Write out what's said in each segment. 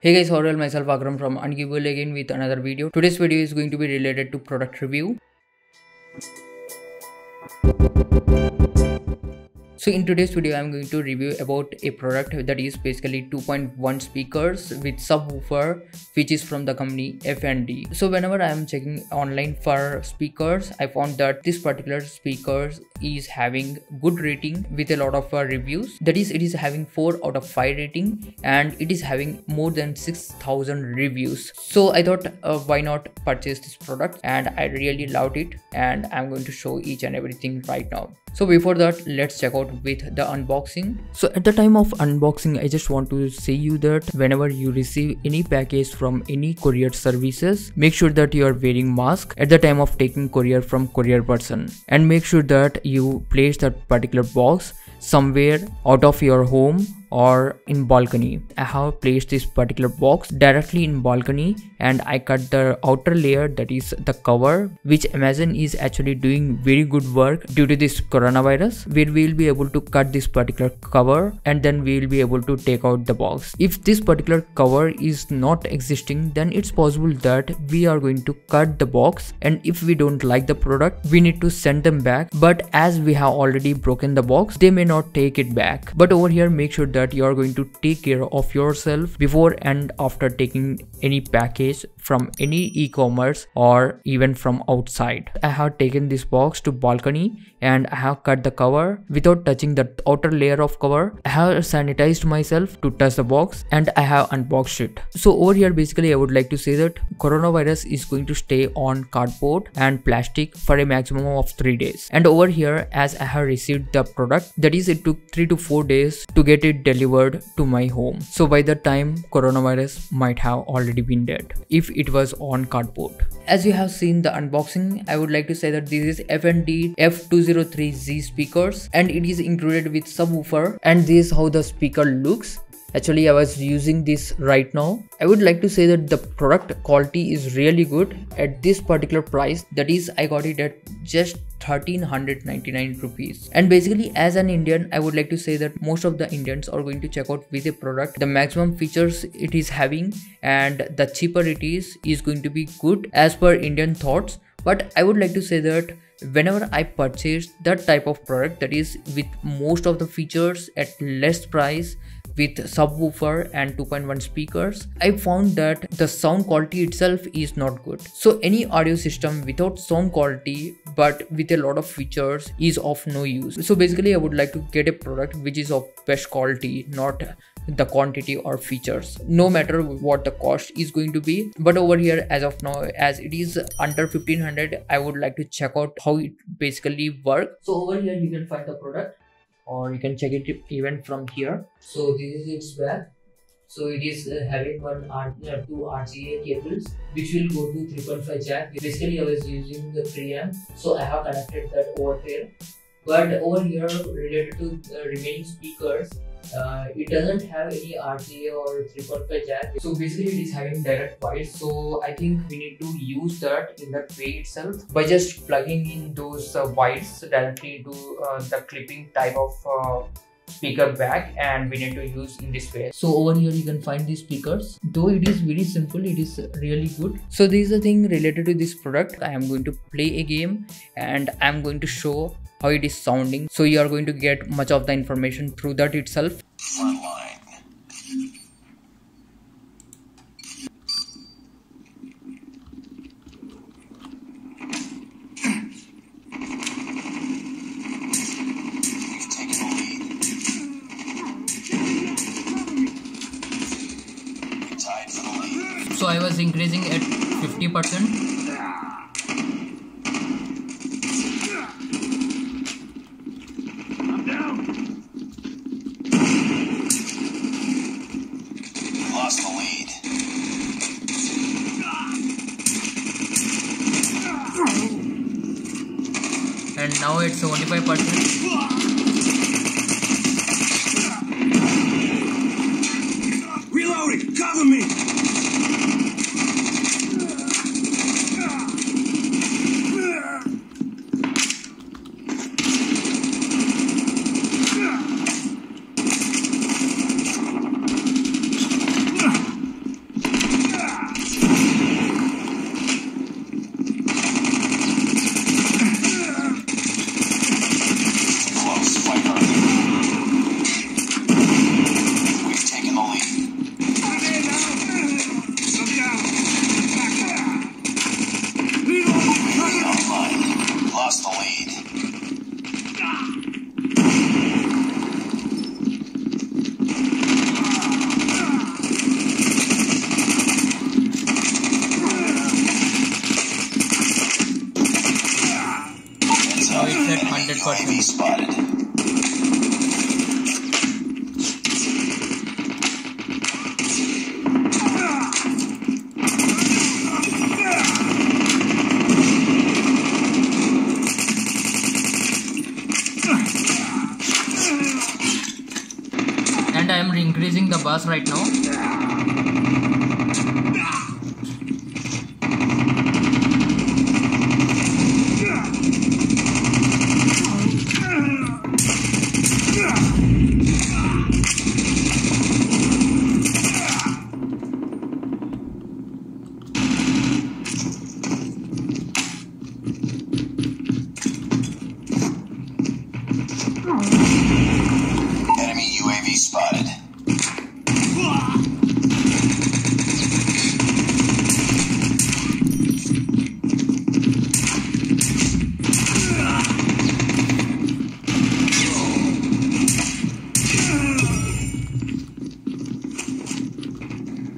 Hey guys, how are you? Myself Akram from Unkickable again with another video. Today's video is going to be related to product review. So in today's video I'm going to review about a product that is basically 2.1 speakers with subwoofer which is from the company F&D. So whenever I am checking online for speakers I found that this particular speakers is having good rating with a lot of uh, reviews that is it is having 4 out of 5 rating and it is having more than 6000 reviews. So I thought uh, why not purchase this product and I really loved it and I'm going to show each and everything right now. So before that let's check out with the unboxing. So at the time of unboxing I just want to say you that whenever you receive any package from any courier services make sure that you are wearing mask at the time of taking courier from courier person and make sure that you place that particular box somewhere out of your home or in balcony. I have placed this particular box directly in balcony and i cut the outer layer that is the cover which amazon is actually doing very good work due to this coronavirus where we will be able to cut this particular cover and then we will be able to take out the box. If this particular cover is not existing then it's possible that we are going to cut the box and if we don't like the product we need to send them back. But as we have already broken the box they may not take it back. But over here make sure that that you are going to take care of yourself before and after taking any package from any e-commerce or even from outside. I have taken this box to balcony and I have cut the cover without touching the outer layer of cover. I have sanitized myself to touch the box and I have unboxed it. So over here basically I would like to say that coronavirus is going to stay on cardboard and plastic for a maximum of 3 days. And over here as I have received the product that is it took 3 to 4 days to get it delivered to my home. So by the time coronavirus might have already been dead. If it was on cardboard. As you have seen the unboxing, I would like to say that this is F&D F203G speakers and it is included with subwoofer and this is how the speaker looks actually i was using this right now. I would like to say that the product quality is really good at this particular price. That is i got it at just 1399 rupees. And basically as an indian i would like to say that most of the indians are going to check out with a product. The maximum features it is having and the cheaper it is is going to be good as per indian thoughts. But i would like to say that whenever i purchase that type of product that is with most of the features at less price with subwoofer and 2.1 speakers. I found that the sound quality itself is not good. So any audio system without sound quality but with a lot of features is of no use. So basically i would like to get a product which is of best quality not the quantity or features. No matter what the cost is going to be but over here as of now as it is under 1500 i would like to check out how it basically works. So over here you can find the product or you can check it even from here. So this is its back so it is uh, having one R, uh, two RCA cables which will go to 3.5 jack. Basically i was using the preamp so i have connected that over here. But over here related to uh, remaining speakers uh, it doesn't have any RCA or 3.5 jack. So basically it is having direct wires so I think we need to use that in that way itself by just plugging in those uh, wires directly into uh, the clipping type of uh, speaker back and we need to use in this way. So over here you can find these speakers. Though it is very simple it is really good. So this is the thing related to this product. I am going to play a game and i am going to show how it is sounding. So you are going to get much of the information through that itself. So i was increasing at 50 percent lost the lead. and now it's 75 percent UAV spotted. and I am increasing the bass right now.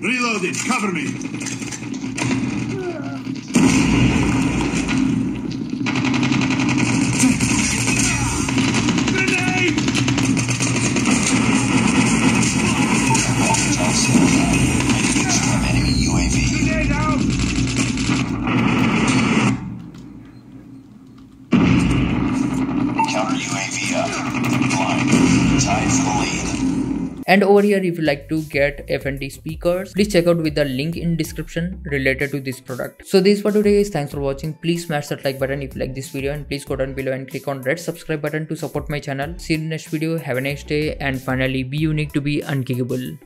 Reloading. Cover me. And over here if you like to get F&D speakers, please check out with the link in description related to this product. So this for today guys. Thanks for watching. Please smash that like button if you like this video and please go down below and click on red subscribe button to support my channel. See you in the next video. Have a nice day and finally be unique to be unkickable.